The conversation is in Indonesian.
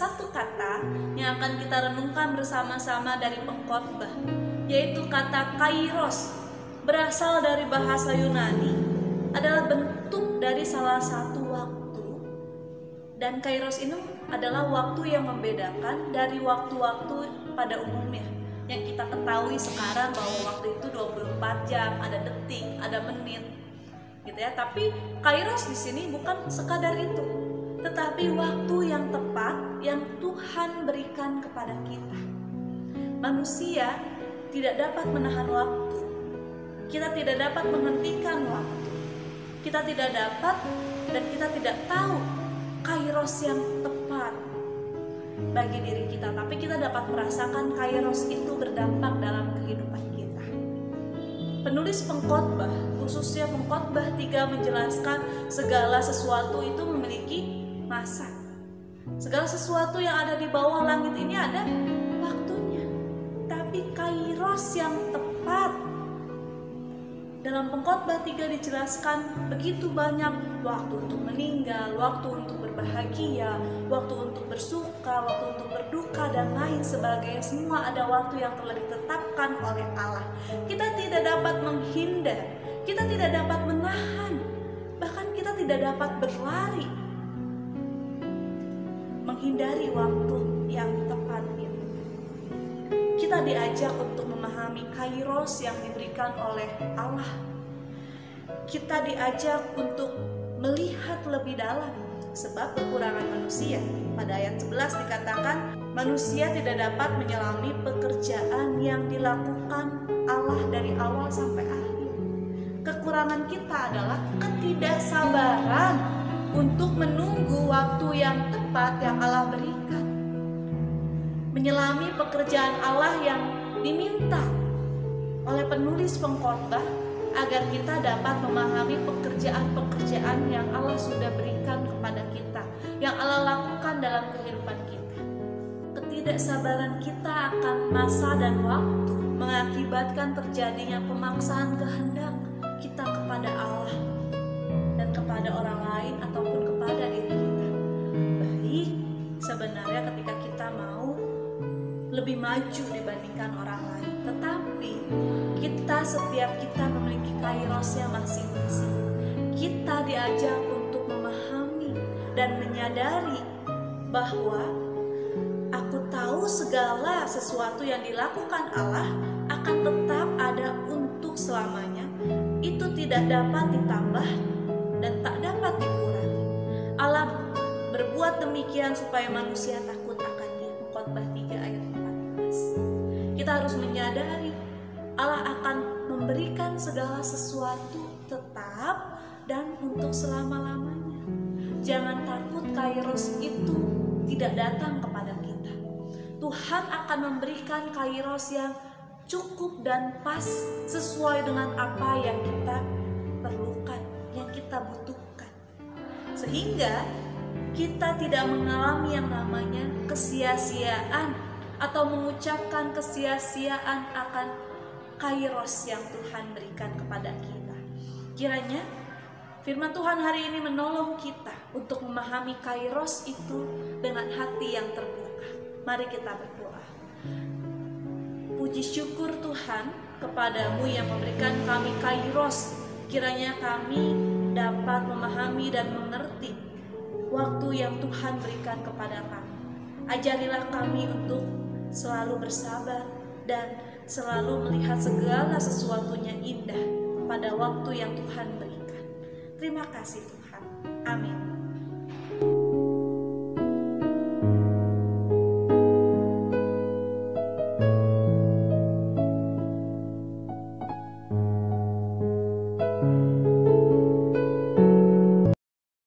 satu kata yang akan kita renungkan bersama-sama dari pengkhotbah, yaitu kata kairos. Berasal dari bahasa Yunani, adalah bentuk dari salah satu waktu. Dan kairos ini adalah waktu yang membedakan dari waktu-waktu pada umumnya. Yang kita ketahui sekarang bahwa waktu itu 24 jam, ada detik, ada menit. Gitu ya. Tapi kairos di sini bukan sekadar itu, tetapi waktu yang tepat yang Tuhan berikan kepada kita. Manusia tidak dapat menahan waktu. Kita tidak dapat menghentikan waktu. Kita tidak dapat dan kita tidak tahu kairos yang tepat bagi diri kita, tapi kita dapat merasakan kairos itu berdampak dalam kehidupan kita. Penulis pengkhotbah, khususnya pengkhotbah 3 menjelaskan segala sesuatu itu memiliki masa. Segala sesuatu yang ada di bawah langit ini ada waktunya. Tapi kairos yang tepat dalam pengkhotbah 3 dijelaskan begitu banyak waktu untuk meninggal, waktu untuk berbahagia, waktu untuk bersuka, waktu untuk berduka dan lain sebagainya. Semua ada waktu yang telah ditetapkan oleh Allah. Kita tidak dapat menghindar, kita tidak dapat menahan, bahkan kita tidak dapat berlari menghindari waktu yang tepat itu. Kita diajak untuk memahami kairos yang diberikan oleh Allah. Kita diajak untuk melihat lebih dalam sebab kekurangan manusia. Pada ayat 11 dikatakan, manusia tidak dapat menyelami pekerjaan yang dilakukan Allah dari awal sampai akhir. Kekurangan kita adalah ketidaksabaran untuk menunggu waktu yang tepat yang Allah berikan. Menyelami pekerjaan Allah yang diminta oleh penulis pengkhotbah agar kita dapat memahami pekerjaan-pekerjaan yang Allah sudah berikan kepada kita, yang Allah lakukan dalam kehidupan kita. Ketidaksabaran kita akan masa dan waktu mengakibatkan terjadinya pemaksaan kehendak kita kepada Allah lebih maju dibandingkan orang lain, tetapi kita setiap kita memiliki kairosnya masing-masing. Kita diajak untuk memahami dan menyadari bahwa aku tahu segala sesuatu yang dilakukan Allah akan tetap ada untuk selamanya. Itu tidak dapat ditambah dan tak dapat dikurangi. Allah berbuat demikian supaya manusia takut akan Dia. Khotbah 3 ayat 14. Kita harus menyadari Allah akan memberikan segala sesuatu tetap dan untuk selama-lamanya. Jangan takut kairos itu tidak datang kepada kita. Tuhan akan memberikan kairos yang cukup dan pas sesuai dengan apa yang kita perlukan, yang kita butuhkan. Sehingga kita tidak mengalami yang namanya kesia-siaan atau mengucapkan kesia-siaan akan kairos yang Tuhan berikan kepada kita. Kiranya firman Tuhan hari ini menolong kita untuk memahami kairos itu dengan hati yang terbuka. Mari kita berdoa. Puji syukur Tuhan kepadamu yang memberikan kami kairos. Kiranya kami dapat memahami dan mengerti waktu yang Tuhan berikan kepada kami. Ajarilah kami untuk selalu bersabar dan selalu melihat segala sesuatunya indah pada waktu yang Tuhan berikan. Terima kasih Tuhan. Amin.